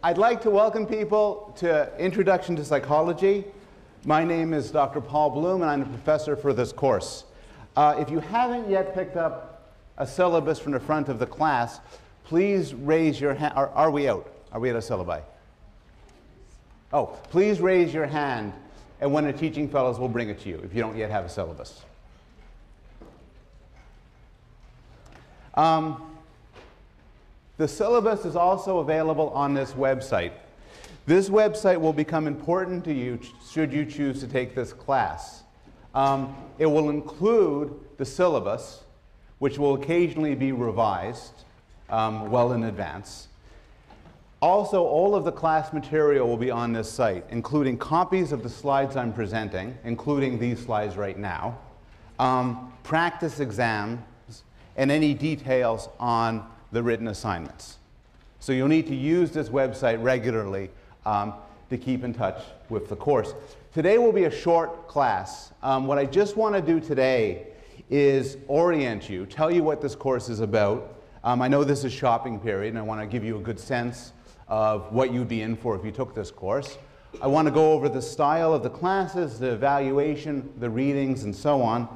I'd like to welcome people to Introduction to Psychology. My name is Dr. Paul Bloom, and I'm a professor for this course. Uh, if you haven't yet picked up a syllabus from the front of the class, please raise your hand. Are, are we out? Are we at a syllabi? Oh, please raise your hand, and one of the teaching fellows will bring it to you if you don't yet have a syllabus. Um, the syllabus is also available on this website. This website will become important to you should you choose to take this class. Um, it will include the syllabus, which will occasionally be revised um, well in advance. Also, all of the class material will be on this site, including copies of the slides I'm presenting, including these slides right now, um, practice exams, and any details on the written assignments. So you'll need to use this website regularly um, to keep in touch with the course. Today will be a short class. Um, what I just want to do today is orient you, tell you what this course is about. Um, I know this is shopping period, and I want to give you a good sense of what you'd be in for if you took this course. I want to go over the style of the classes, the evaluation, the readings, and so on,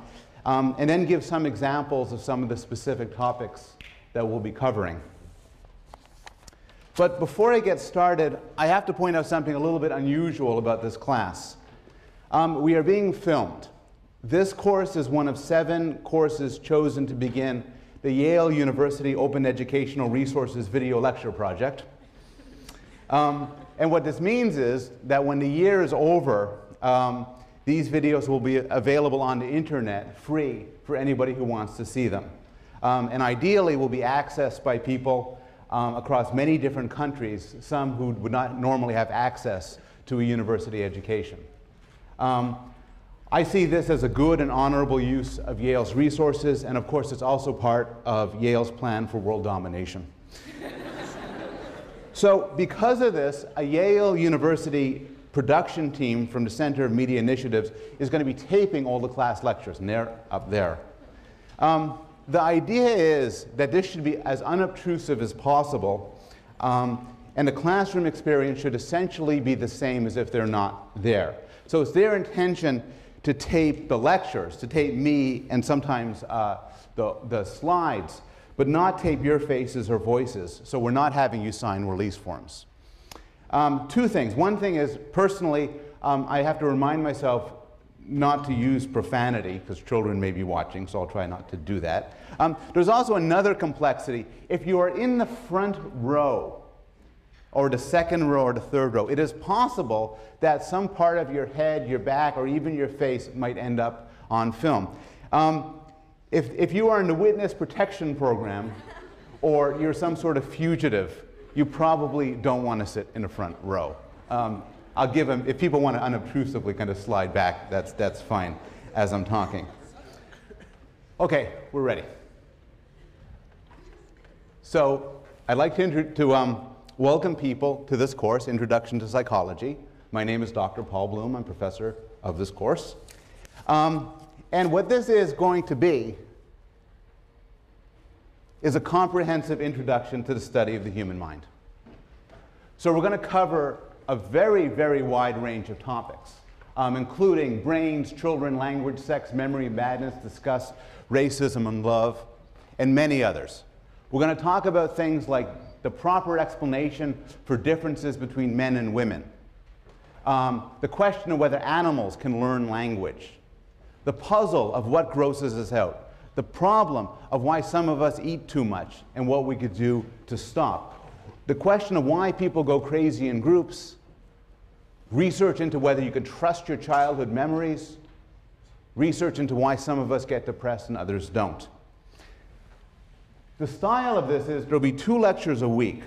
um, and then give some examples of some of the specific topics that we'll be covering. But before I get started, I have to point out something a little bit unusual about this class. Um, we are being filmed. This course is one of seven courses chosen to begin the Yale University Open Educational Resources Video Lecture Project. Um, and what this means is that when the year is over, um, these videos will be available on the internet free for anybody who wants to see them um, and ideally will be accessed by people um, across many different countries, some who would not normally have access to a university education. Um, I see this as a good and honorable use of Yale's resources, and of course, it's also part of Yale's plan for world domination. so, because of this, a Yale University production team from the Center of Media Initiatives is going to be taping all the class lectures, and they're up there. Um, the idea is that this should be as unobtrusive as possible, um, and the classroom experience should essentially be the same as if they're not there. So it's their intention to tape the lectures, to tape me and sometimes uh, the, the slides, but not tape your faces or voices. So we're not having you sign release forms. Um, two things. One thing is, personally, um, I have to remind myself not to use profanity because children may be watching, so I'll try not to do that. Um, there's also another complexity. If you are in the front row, or the second row, or the third row, it is possible that some part of your head, your back, or even your face might end up on film. Um, if, if you are in the witness protection program, or you're some sort of fugitive, you probably don't want to sit in the front row. Um, I'll give them, if people want to unobtrusively kind of slide back, that's, that's fine as I'm talking. Okay, we're ready. So I'd like to, to um, welcome people to this course, Introduction to Psychology. My name is Dr. Paul Bloom. I'm professor of this course. Um, and what this is going to be is a comprehensive introduction to the study of the human mind. So we're going to cover a very, very wide range of topics, um, including brains, children, language, sex, memory, madness, discuss racism and love, and many others. We're going to talk about things like the proper explanation for differences between men and women, um, the question of whether animals can learn language, the puzzle of what grosses us out, the problem of why some of us eat too much and what we could do to stop, the question of why people go crazy in groups, research into whether you can trust your childhood memories, research into why some of us get depressed and others don't. The style of this is there'll be two lectures a week,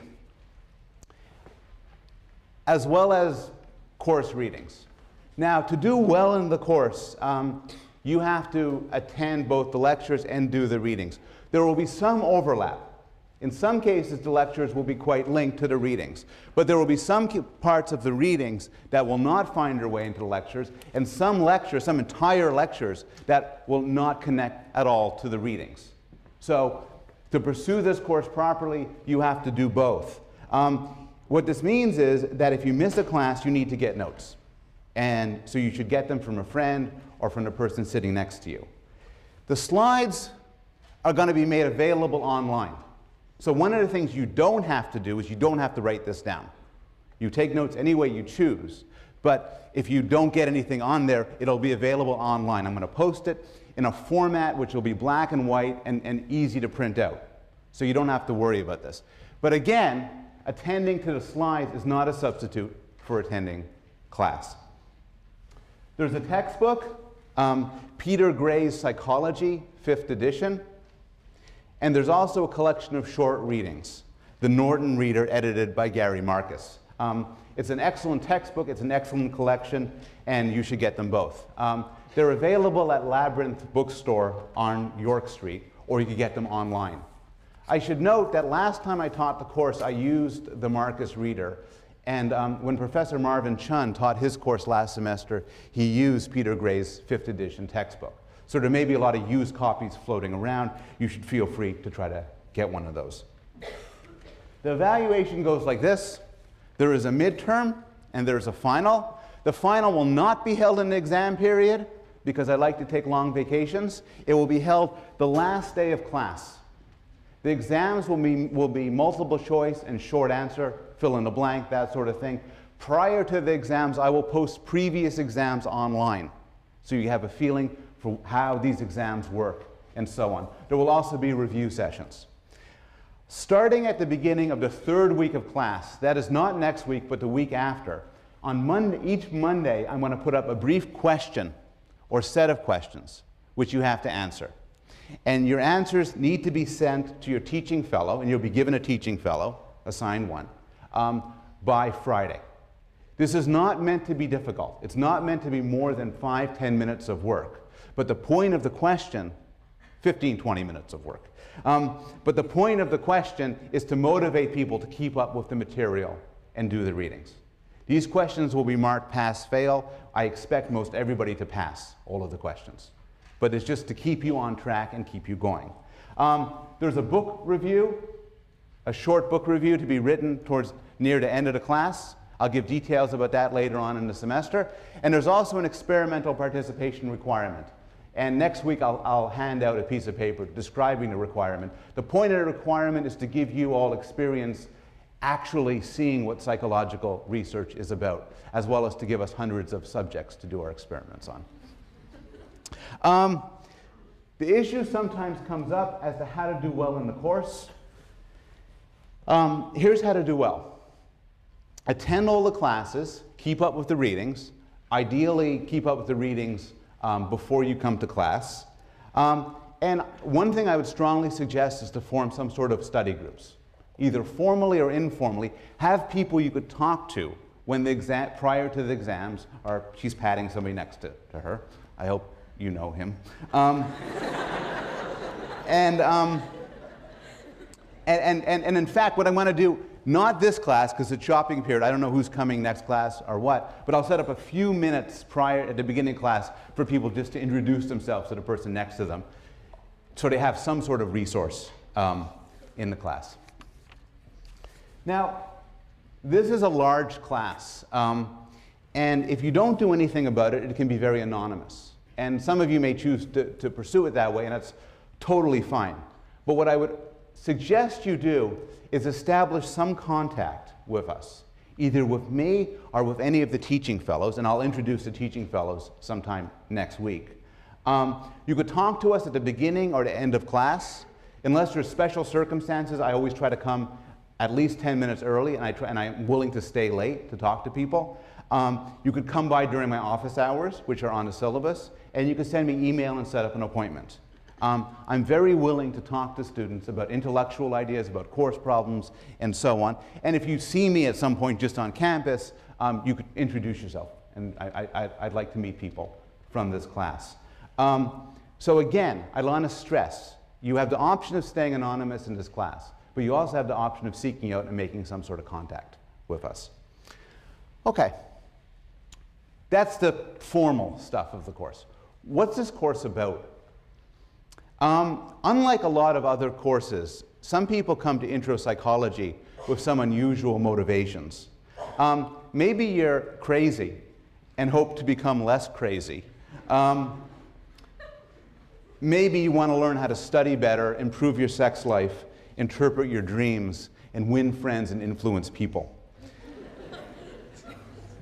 as well as course readings. Now, to do well in the course, um, you have to attend both the lectures and do the readings. There will be some overlap. In some cases, the lectures will be quite linked to the readings, but there will be some parts of the readings that will not find their way into the lectures, and some lectures, some entire lectures, that will not connect at all to the readings. So, to pursue this course properly, you have to do both. Um, what this means is that if you miss a class, you need to get notes. And so you should get them from a friend or from the person sitting next to you. The slides are going to be made available online. So one of the things you don't have to do is you don't have to write this down. You take notes any way you choose. But if you don't get anything on there, it'll be available online. I'm going to post it in a format which will be black and white and, and easy to print out. So you don't have to worry about this. But again, attending to the slides is not a substitute for attending class. There's a textbook, um, Peter Gray's Psychology, 5th edition. And there's also a collection of short readings, The Norton Reader, edited by Gary Marcus. Um, it's an excellent textbook, it's an excellent collection, and you should get them both. Um, they're available at Labyrinth Bookstore on York Street, or you can get them online. I should note that last time I taught the course, I used the Marcus Reader. And um, when Professor Marvin Chun taught his course last semester, he used Peter Gray's fifth edition textbook. So there may be a lot of used copies floating around. You should feel free to try to get one of those. The evaluation goes like this. There is a midterm and there's a final. The final will not be held in the exam period because I like to take long vacations. It will be held the last day of class. The exams will be, will be multiple choice and short answer, fill in the blank, that sort of thing. Prior to the exams, I will post previous exams online so you have a feeling for how these exams work and so on. There will also be review sessions. Starting at the beginning of the third week of class, that is not next week, but the week after, on Monday, each Monday, I'm going to put up a brief question or set of questions which you have to answer. And your answers need to be sent to your teaching fellow, and you'll be given a teaching fellow, assigned one, um, by Friday. This is not meant to be difficult. It's not meant to be more than five, ten minutes of work. But the point of the question, 15, 20 minutes of work. Um, but the point of the question is to motivate people to keep up with the material and do the readings. These questions will be marked pass fail. I expect most everybody to pass all of the questions but it's just to keep you on track and keep you going. Um, there's a book review, a short book review to be written towards near the end of the class. I'll give details about that later on in the semester. And there's also an experimental participation requirement. And next week I'll, I'll, hand out a piece of paper describing the requirement. The point of the requirement is to give you all experience actually seeing what psychological research is about, as well as to give us hundreds of subjects to do our experiments on. Um, the issue sometimes comes up as to how to do well in the course. Um, here's how to do well. Attend all the classes, keep up with the readings, ideally keep up with the readings um, before you come to class. Um, and one thing I would strongly suggest is to form some sort of study groups, either formally or informally. Have people you could talk to when the exam, prior to the exams, or she's patting somebody next to, to her. I hope you know him. Um, and, um, and, and, and, and in fact, what I want to do, not this class, because it's shopping period, I don't know who's coming next class or what, but I'll set up a few minutes prior at the beginning class for people just to introduce themselves to the person next to them so they have some sort of resource um, in the class. Now, this is a large class, um, and if you don't do anything about it, it can be very anonymous. And some of you may choose to, to pursue it that way, and that's totally fine. But what I would suggest you do is establish some contact with us, either with me or with any of the teaching fellows, and I'll introduce the teaching fellows sometime next week. Um, you could talk to us at the beginning or the end of class. Unless there's special circumstances, I always try to come at least 10 minutes early, and, I try, and I'm willing to stay late to talk to people. Um, you could come by during my office hours, which are on the syllabus, and you can send me email and set up an appointment. Um, I'm very willing to talk to students about intellectual ideas, about course problems, and so on. And if you see me at some point just on campus, um, you could introduce yourself. And I, would like to meet people from this class. Um, so again, I want to stress, you have the option of staying anonymous in this class, but you also have the option of seeking out and making some sort of contact with us. Okay. That's the formal stuff of the course. What's this course about? Um, unlike a lot of other courses, some people come to intro psychology with some unusual motivations. Um, maybe you're crazy and hope to become less crazy. Um, maybe you want to learn how to study better, improve your sex life, interpret your dreams, and win friends and influence people.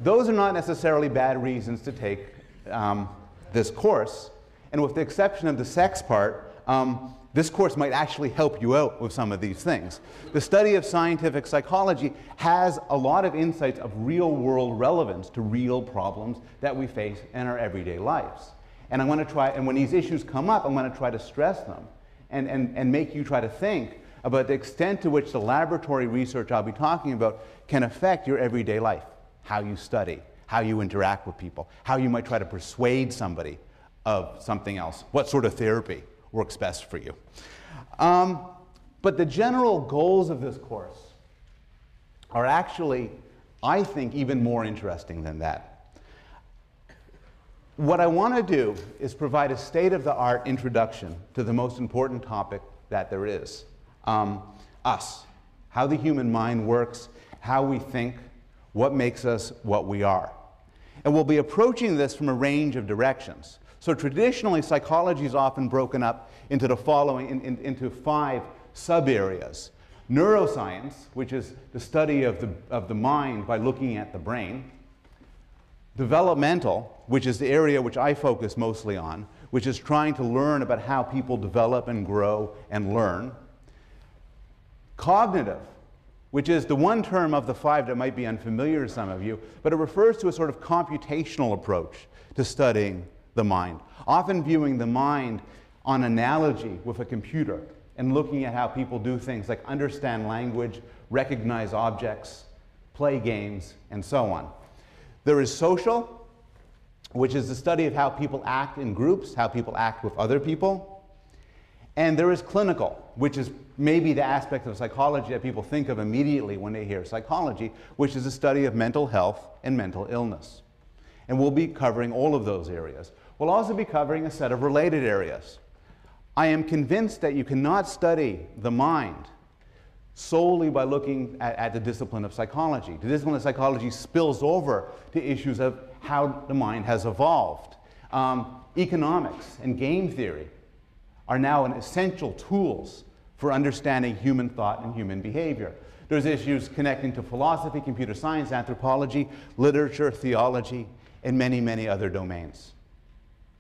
Those are not necessarily bad reasons to take um, this course. And with the exception of the sex part, um, this course might actually help you out with some of these things. The study of scientific psychology has a lot of insights of real world relevance to real problems that we face in our everyday lives. And I'm going to try, and when these issues come up, I'm going to try to stress them and, and, and make you try to think about the extent to which the laboratory research I'll be talking about can affect your everyday life, how you study, how you interact with people, how you might try to persuade somebody of something else, what sort of therapy works best for you. Um, but the general goals of this course are actually, I think, even more interesting than that. What I want to do is provide a state of the art introduction to the most important topic that there is um, us, how the human mind works, how we think, what makes us what we are. And we'll be approaching this from a range of directions. So traditionally, psychology is often broken up into the following, in, in, into five sub-areas. Neuroscience, which is the study of the, of the mind by looking at the brain. Developmental, which is the area which I focus mostly on, which is trying to learn about how people develop and grow and learn. Cognitive, which is the one term of the five that might be unfamiliar to some of you, but it refers to a sort of computational approach to studying the mind, often viewing the mind on analogy with a computer and looking at how people do things like understand language, recognize objects, play games, and so on. There is social, which is the study of how people act in groups, how people act with other people. And there is clinical, which is maybe the aspect of psychology that people think of immediately when they hear psychology, which is the study of mental health and mental illness. And we'll be covering all of those areas. We'll also be covering a set of related areas. I am convinced that you cannot study the mind solely by looking at, at, the discipline of psychology. The discipline of psychology spills over to issues of how the mind has evolved. Um, economics and game theory are now essential tools for understanding human thought and human behavior. There's issues connecting to philosophy, computer science, anthropology, literature, theology, and many, many other domains.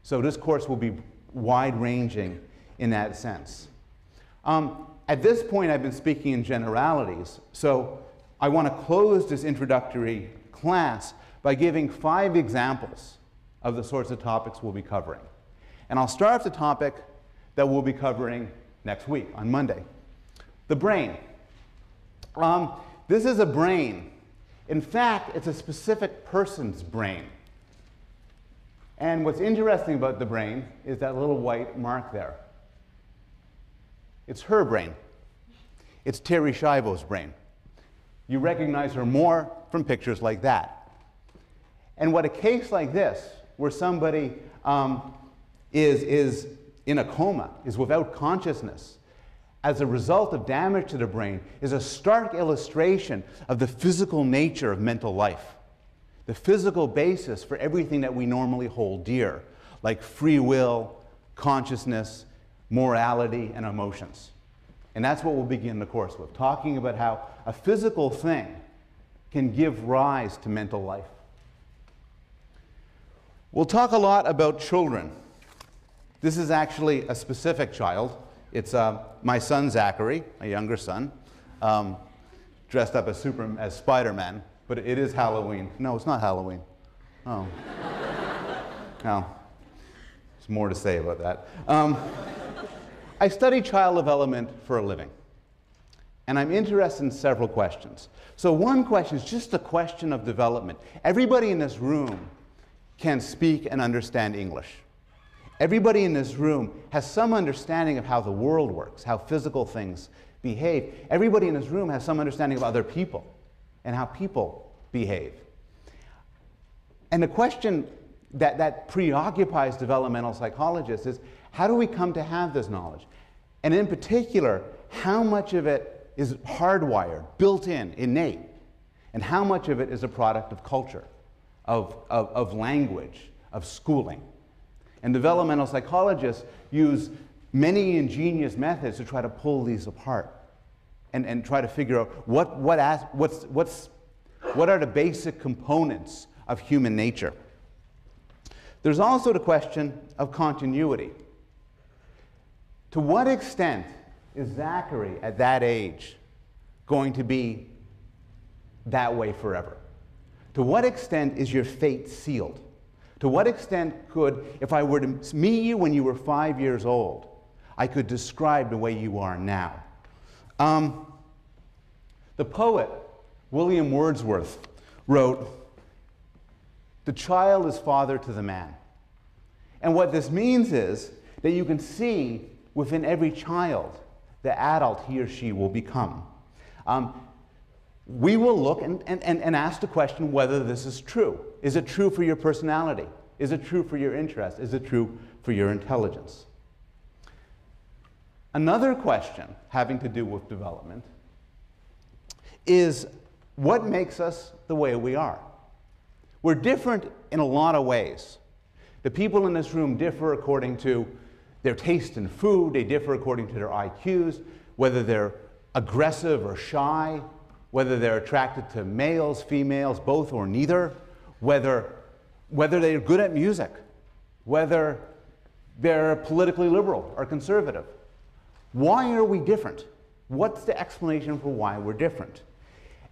So this course will be wide-ranging in that sense. Um, at this point, I've been speaking in generalities, so I want to close this introductory class by giving five examples of the sorts of topics we'll be covering. And I'll start with the topic that we'll be covering next week on Monday the brain. Um, this is a brain. In fact, it's a specific person's brain. And what's interesting about the brain is that little white mark there. It's her brain. It's Terri Schiavo's brain. You recognize her more from pictures like that. And what a case like this, where somebody um, is, is in a coma, is without consciousness, as a result of damage to the brain, is a stark illustration of the physical nature of mental life, the physical basis for everything that we normally hold dear, like free will, consciousness, morality, and emotions. And that's what we'll begin the course with, talking about how a physical thing can give rise to mental life. We'll talk a lot about children. This is actually a specific child. It's uh, my son Zachary, my younger son, um, dressed up as, as Spider-Man, but it is Halloween. No, it's not Halloween. Oh. no. There's more to say about that. Um, I study child development for a living, and I'm interested in several questions. So, one question is just a question of development. Everybody in this room can speak and understand English. Everybody in this room has some understanding of how the world works, how physical things behave. Everybody in this room has some understanding of other people and how people behave. And the question that, that preoccupies developmental psychologists is how do we come to have this knowledge? And in particular, how much of it is hardwired, built in, innate, and how much of it is a product of culture, of, of, of language, of schooling. And developmental psychologists use many ingenious methods to try to pull these apart and, and try to figure out what, what, as, what's, what's, what are the basic components of human nature. There's also the question of continuity. To what extent is Zachary at that age going to be that way forever? To what extent is your fate sealed? To what extent could, if I were to meet you when you were five years old, I could describe the way you are now? Um, the poet William Wordsworth wrote, The child is father to the man. And what this means is that you can see within every child the adult he or she will become. Um, we will look and, and, and ask the question whether this is true. Is it true for your personality? Is it true for your interest? Is it true for your intelligence? Another question having to do with development is what makes us the way we are? We're different in a lot of ways. The people in this room differ according to their taste in food, they differ according to their IQs, whether they're aggressive or shy, whether they're attracted to males, females, both or neither, whether, whether they're good at music, whether they're politically liberal or conservative. Why are we different? What's the explanation for why we're different?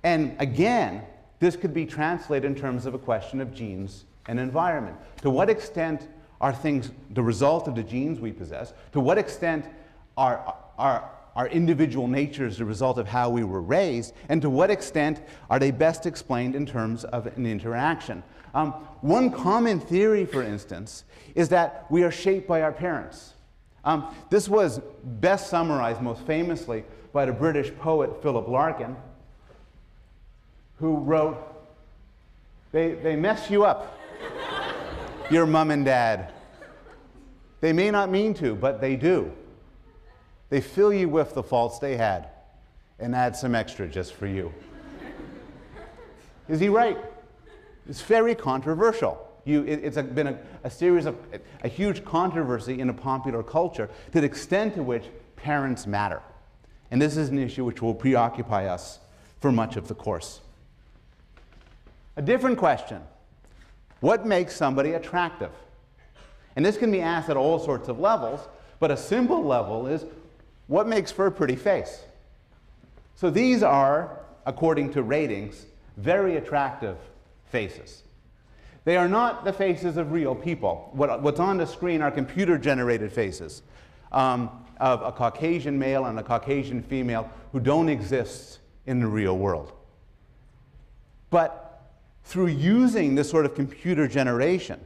And again, this could be translated in terms of a question of genes and environment. To what extent are things the result of the genes we possess? To what extent are, are our individual natures the result of how we were raised? And to what extent are they best explained in terms of an interaction? Um, one common theory, for instance, is that we are shaped by our parents. Um, this was best summarized most famously by the British poet Philip Larkin, who wrote, They, they mess you up your mom and dad. They may not mean to, but they do. They fill you with the faults they had and add some extra just for you. Is he right? It's very controversial. You, it, it's a, been a, a series of a huge controversy in a popular culture to the extent to which parents matter. And this is an issue which will preoccupy us for much of the course. A different question what makes somebody attractive? And this can be asked at all sorts of levels, but a simple level is what makes for a pretty face? So these are, according to ratings, very attractive faces. They are not the faces of real people. What, what's on the screen are computer generated faces um, of a Caucasian male and a Caucasian female who don't exist in the real world. But through using this sort of computer generation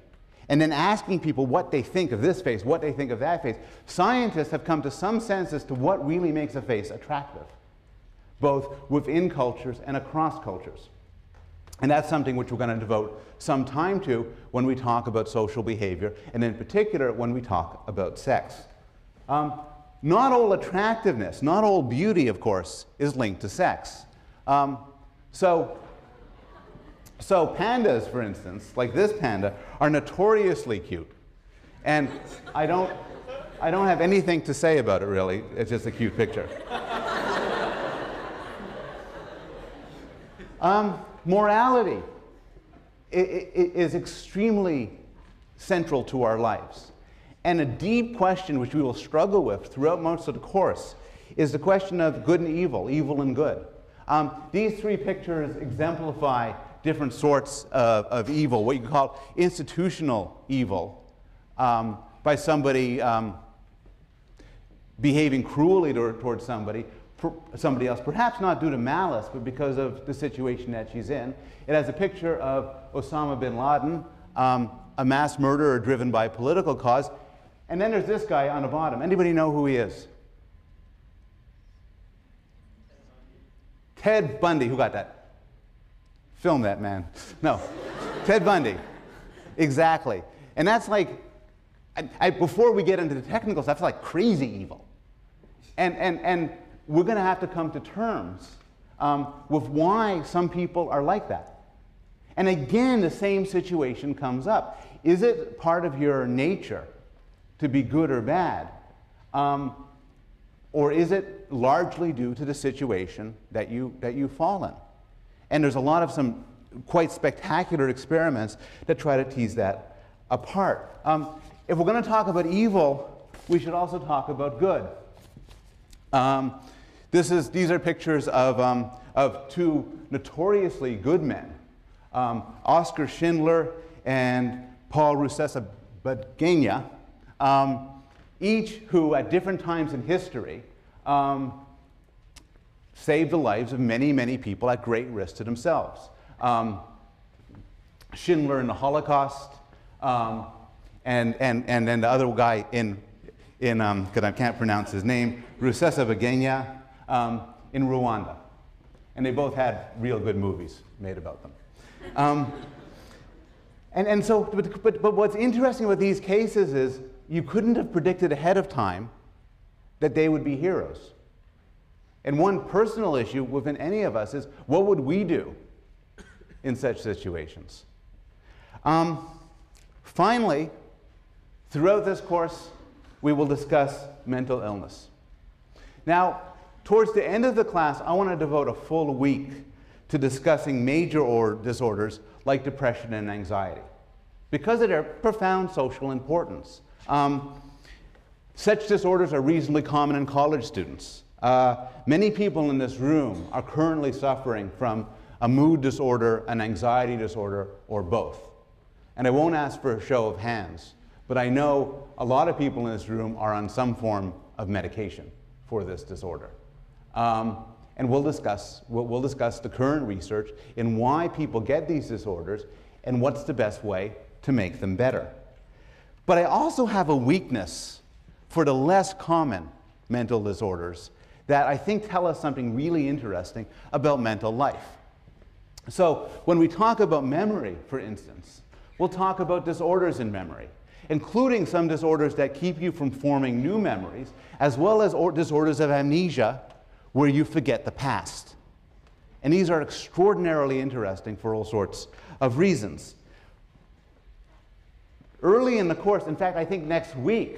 and then asking people what they think of this face, what they think of that face, scientists have come to some sense as to what really makes a face attractive, both within cultures and across cultures. And that's something which we're going to devote some time to when we talk about social behavior, and in particular when we talk about sex. Um, not all attractiveness, not all beauty, of course, is linked to sex. Um, so so pandas, for instance, like this panda, are notoriously cute. And I don't, I don't have anything to say about it really. It's just a cute picture. um, morality is extremely central to our lives. And a deep question which we will struggle with throughout most of the course is the question of good and evil, evil and good. Um, these three pictures exemplify different sorts of, of evil, what you call institutional evil, um, by somebody um, behaving cruelly to, towards somebody, somebody else, perhaps not due to malice, but because of the situation that she's in. It has a picture of Osama bin Laden, um, a mass murderer driven by political cause. And then there's this guy on the bottom. Anybody know who he is? Ted Bundy. Who got that? Film that, man. No. Ted Bundy. Exactly. And that's like, I, I, before we get into the technical stuff, it's like crazy evil. And, and, and we're going to have to come to terms um, with why some people are like that. And again, the same situation comes up. Is it part of your nature to be good or bad? Um, or is it largely due to the situation that you, that you fall in? And there's a lot of some quite spectacular experiments that try to tease that apart. Um, if we're going to talk about evil, we should also talk about good. Um, this is, these are pictures of, um, of two notoriously good men, um, Oskar Schindler and Paul Rusesabagina, um, each who at different times in history um, saved the lives of many, many people at great risk to themselves. Um, Schindler in the Holocaust, um, and, and, and then the other guy in, in because um, I can't pronounce his name, Rusesabagina um, in Rwanda. And they both had real good movies made about them. Um, and, and so, but, but, but what's interesting about these cases is you couldn't have predicted ahead of time that they would be heroes. And one personal issue within any of us is what would we do in such situations? Um, finally, throughout this course, we will discuss mental illness. Now, towards the end of the class, I want to devote a full week to discussing major or disorders like depression and anxiety because of their profound social importance. Um, such disorders are reasonably common in college students. Uh, many people in this room are currently suffering from a mood disorder, an anxiety disorder, or both. And I won't ask for a show of hands, but I know a lot of people in this room are on some form of medication for this disorder. Um, and we'll discuss, we'll, we'll discuss the current research in why people get these disorders and what's the best way to make them better. But I also have a weakness for the less common mental disorders that I think tell us something really interesting about mental life. So, when we talk about memory, for instance, we'll talk about disorders in memory, including some disorders that keep you from forming new memories, as well as disorders of amnesia, where you forget the past. And these are extraordinarily interesting for all sorts of reasons. Early in the course, in fact, I think next week,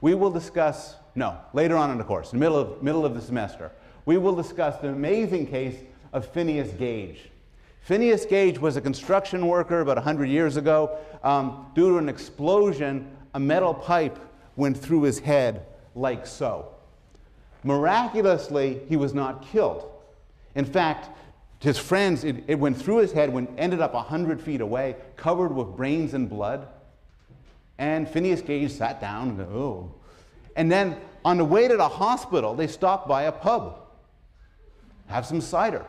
we will discuss, no, later on in the course, in the middle of, middle of the semester, we will discuss the amazing case of Phineas Gage. Phineas Gage was a construction worker about 100 years ago. Um, due to an explosion, a metal pipe went through his head like so. Miraculously, he was not killed. In fact, his friends, it, it went through his head, went, ended up 100 feet away, covered with brains and blood. And Phineas Gage sat down and, oh. And then on the way to the hospital, they stopped by a pub, have some cider.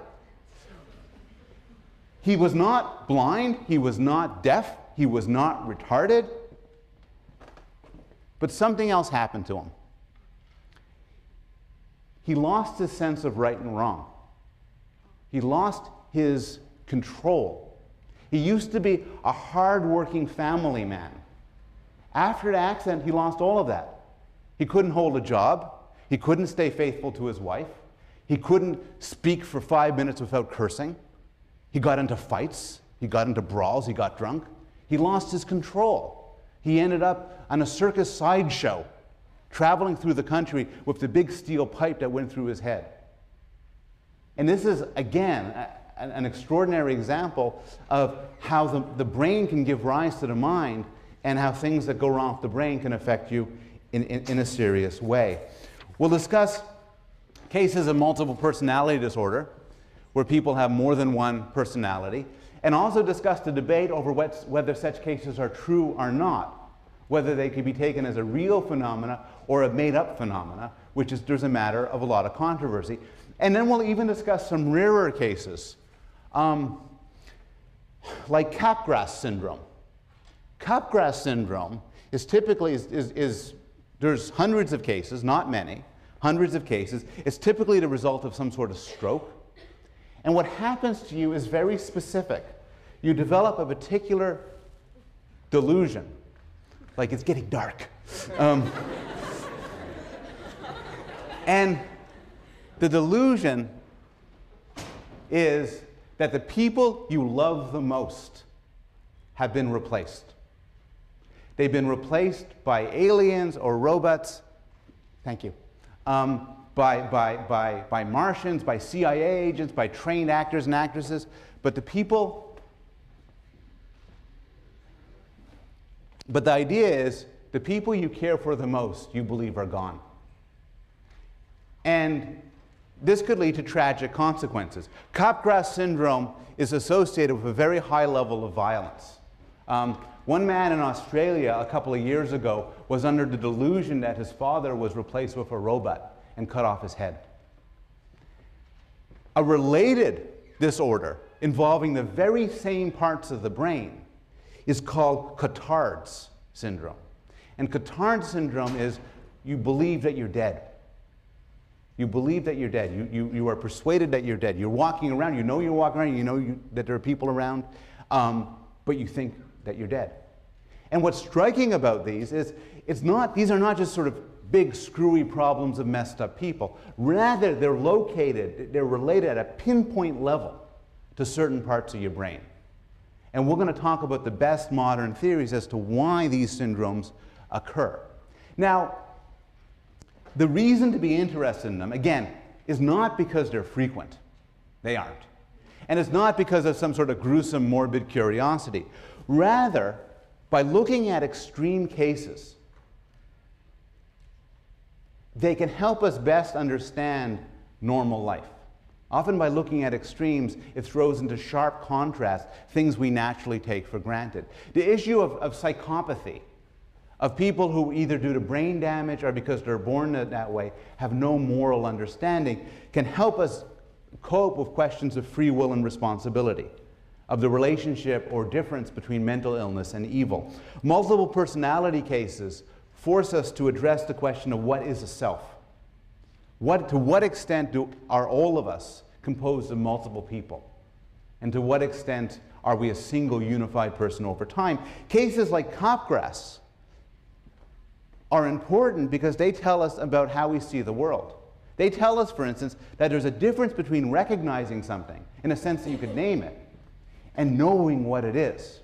He was not blind, he was not deaf, he was not retarded, but something else happened to him. He lost his sense of right and wrong. He lost his control. He used to be a hard-working family man. After the accident, he lost all of that. He couldn't hold a job. He couldn't stay faithful to his wife. He couldn't speak for five minutes without cursing. He got into fights. He got into brawls. He got drunk. He lost his control. He ended up on a circus sideshow, traveling through the country with the big steel pipe that went through his head. And this is, again, a, an extraordinary example of how the, the brain can give rise to the mind and how things that go wrong with the brain can affect you in, in, in a serious way. We'll discuss cases of multiple personality disorder, where people have more than one personality, and also discuss the debate over whether such cases are true or not, whether they could be taken as a real phenomena or a made up phenomena, which is there's a matter of a lot of controversy. And then we'll even discuss some rarer cases, um, like Capgras syndrome. Capgras syndrome is typically, is, is, is, there's hundreds of cases, not many, hundreds of cases. It's typically the result of some sort of stroke. And what happens to you is very specific. You develop a particular delusion, like it's getting dark. Um, and The delusion is that the people you love the most have been replaced. They've been replaced by aliens or robots. Thank you. Um, by, by, by, by Martians, by CIA agents, by trained actors and actresses. But the people, but the idea is the people you care for the most, you believe are gone. And this could lead to tragic consequences. Capgras syndrome is associated with a very high level of violence. Um, one man in Australia a couple of years ago was under the delusion that his father was replaced with a robot and cut off his head. A related disorder involving the very same parts of the brain is called Cotard's syndrome. And Cotard's syndrome is you believe that you're dead. You believe that you're dead. You, you, you are persuaded that you're dead. You're walking around. You know you're walking around. You know you, that there are people around. Um, but you think that you're dead. And what's striking about these is it's not, these are not just sort of big screwy problems of messed up people. Rather, they're located, they're related at a pinpoint level to certain parts of your brain. And we're going to talk about the best modern theories as to why these syndromes occur. Now, the reason to be interested in them, again, is not because they're frequent. They aren't. And it's not because of some sort of gruesome, morbid curiosity. Rather, by looking at extreme cases, they can help us best understand normal life. Often, by looking at extremes, it throws into sharp contrast things we naturally take for granted. The issue of, of psychopathy of people who either due to brain damage or because they're born that way have no moral understanding can help us cope with questions of free will and responsibility of the relationship or difference between mental illness and evil. Multiple personality cases force us to address the question of what is a self? What, to what extent do, are all of us composed of multiple people? And to what extent are we a single unified person over time? Cases like Capgras are important because they tell us about how we see the world. They tell us, for instance, that there's a difference between recognizing something, in a sense that you could name it, and knowing what it is.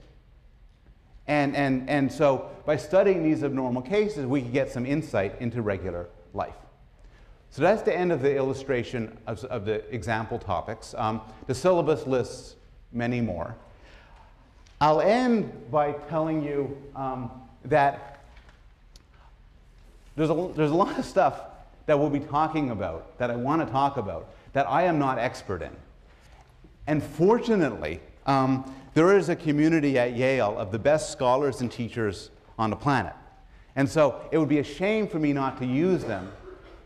And, and, and so by studying these abnormal cases, we can get some insight into regular life. So that's the end of the illustration of, of the example topics. Um, the syllabus lists many more. I'll end by telling you um, that there's a, there's a lot of stuff that we'll be talking about, that I want to talk about, that I am not expert in. And fortunately, um, there is a community at Yale of the best scholars and teachers on the planet. And so it would be a shame for me not to use them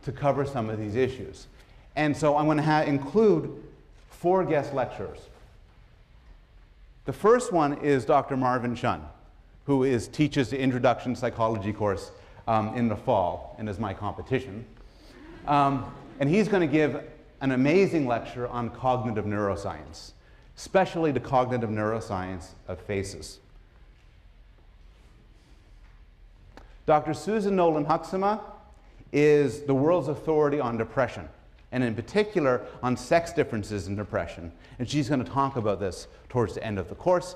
to cover some of these issues. And so I'm going to include four guest lecturers. The first one is Dr. Marvin Chun, who is, teaches the Introduction Psychology course um, in the fall and is my competition. Um, and he's going to give an amazing lecture on cognitive neuroscience, especially the cognitive neuroscience of faces. Dr. Susan Nolen-Hoeksema is the world's authority on depression, and in particular on sex differences in depression. And she's going to talk about this towards the end of the course.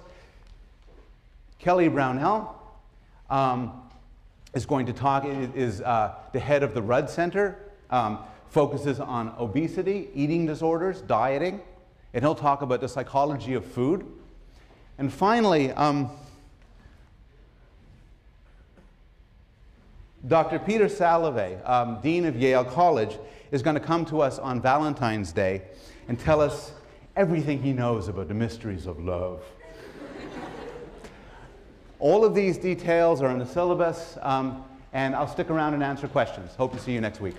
Kelly Brownell um, is going to talk, is uh, the head of the Rudd Center, um, focuses on obesity, eating disorders, dieting, and he'll talk about the psychology of food. And finally, um, Dr. Peter Salovey, um, Dean of Yale College, is going to come to us on Valentine's Day and tell us everything he knows about the mysteries of love. All of these details are in the syllabus, um, and I'll stick around and answer questions. Hope to see you next week.